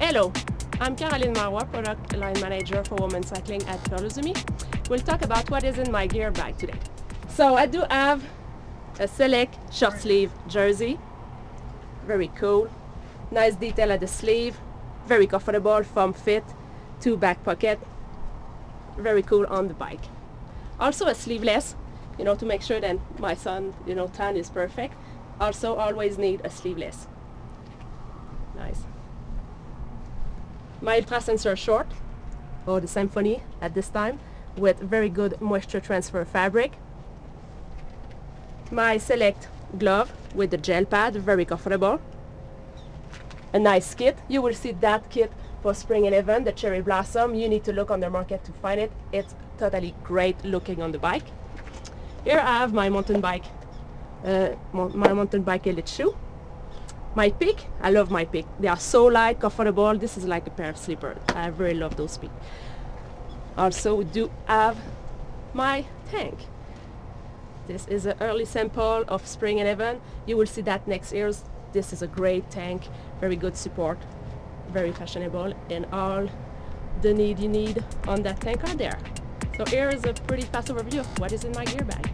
Hello, I'm Caroline Marois, Product Line Manager for Women's Cycling at Pearl Izumi. We'll talk about what is in my gear bag today. So I do have a Select short sleeve jersey. Very cool. Nice detail at the sleeve. Very comfortable, form fit, two back pocket. Very cool on the bike. Also a sleeveless, you know, to make sure that my sun, you know, tan is perfect. Also always need a sleeveless. Nice. My Ultra are short, or the Symphony at this time, with very good moisture transfer fabric. My Select glove with the gel pad, very comfortable. A nice kit. You will see that kit for Spring 11, the Cherry Blossom. You need to look on the market to find it. It's totally great looking on the bike. Here I have my mountain bike, uh, my mountain bike elite shoe. My pick. I love my pick. They are so light, comfortable. This is like a pair of slippers. I really love those Peak. Also we do have my tank. This is an early sample of Spring 11. You will see that next year. This is a great tank, very good support, very fashionable, and all the need you need on that tank are there. So here is a pretty fast overview of what is in my gear bag.